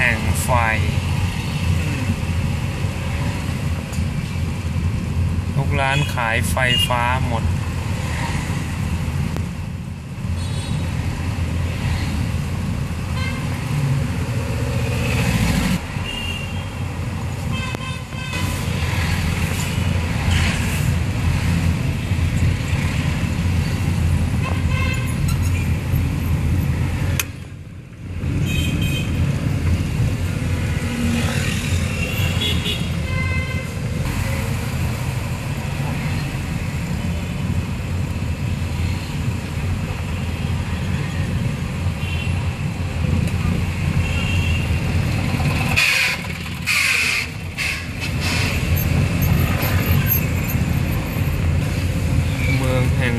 แห่งไฟทุกร้านขายไฟฟ้าหมด แห่ง